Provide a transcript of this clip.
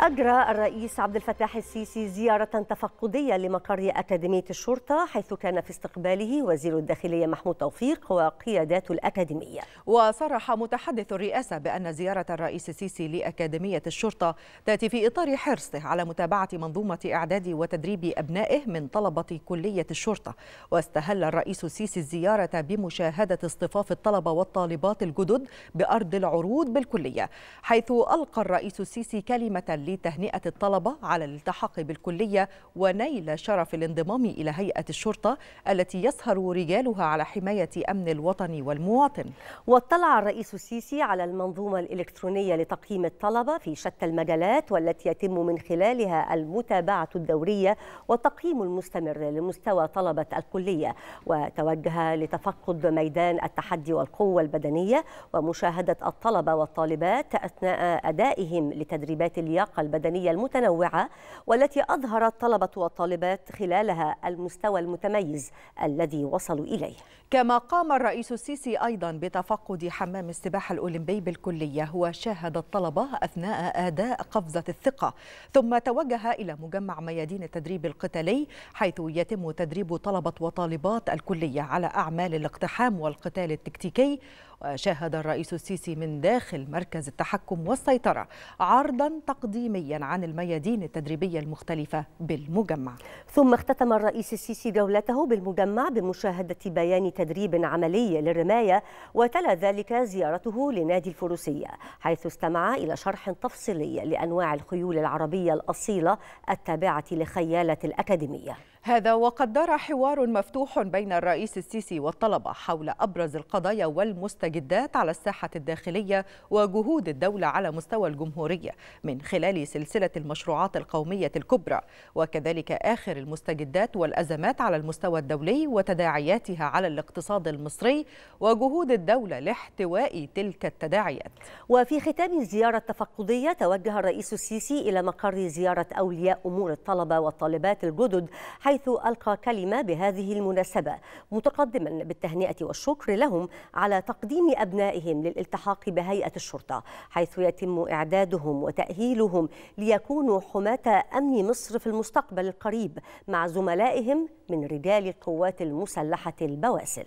أجرى الرئيس عبد الفتاح السيسي زيارة تفقدية لمقر أكاديمية الشرطة حيث كان في استقباله وزير الداخلية محمود توفيق وقيادات الأكاديمية. وصرح متحدث الرئاسة بأن زيارة الرئيس السيسي لأكاديمية الشرطة تأتي في إطار حرصه على متابعة منظومة إعداد وتدريب أبنائه من طلبة كلية الشرطة. واستهل الرئيس السيسي الزيارة بمشاهدة اصطفاف الطلبة والطالبات الجدد بأرض العروض بالكلية حيث ألقى الرئيس السيسي كلمة لتهنئة الطلبة على الالتحاق بالكلية ونيل شرف الانضمام إلى هيئة الشرطة التي يسهر رجالها على حماية أمن الوطن والمواطن. واطلع الرئيس السيسي على المنظومة الإلكترونية لتقييم الطلبة في شتى المجالات والتي يتم من خلالها المتابعة الدورية والتقييم المستمر لمستوى طلبة الكلية. وتوجه لتفقد ميدان التحدي والقوة البدنية ومشاهدة الطلبة والطالبات أثناء أدائهم لتدريبات اللياقة البدنية المتنوعة والتي أظهر الطلبة والطالبات خلالها المستوى المتميز الذي وصلوا إليه. كما قام الرئيس السيسي أيضا بتفقد حمام السباحة الأولمبي بالكلية. وشاهد الطلبة أثناء أداء قفزة الثقة ثم توجه إلى مجمع ميادين التدريب القتالي حيث يتم تدريب طلبة وطالبات الكلية على أعمال الاقتحام والقتال التكتيكي. وشاهد الرئيس السيسي من داخل مركز التحكم والسيطرة عرضا تقديميا عن الميادين التدريبية المختلفة بالمجمع. ثم اختتم الرئيس السيسي جولته بالمجمع بمشاهدة بيان تدريب عملي للرماية وتلا ذلك زيارته لنادي الفروسية حيث استمع إلى شرح تفصيلي لأنواع الخيول العربية الأصيلة التابعة لخيالة الأكاديمية. هذا وقد دار حوار مفتوح بين الرئيس السيسي والطلبة حول أبرز القضايا والمستجدات على الساحة الداخلية وجهود الدولة على مستوى الجمهورية من خلال سلسلة المشروعات القومية الكبرى وكذلك آخر المستجدات والأزمات على المستوى الدولي وتداعياتها على الاقتصاد المصري وجهود الدولة لاحتواء تلك التداعيات. وفي ختام الزيارة التفقدية توجه الرئيس السيسي إلى مقر زيارة أولياء أمور الطلبة والطالبات الجدد حيث ألقى كلمة بهذه المناسبة متقدما بالتهنئة والشكر لهم على تقديم أبنائهم للالتحاق بهيئة الشرطة حيث يتم إعدادهم وتأهيلهم ليكونوا حماة أمن مصر في المستقبل القريب مع زملائهم من رجال القوات المسلحة البواسل.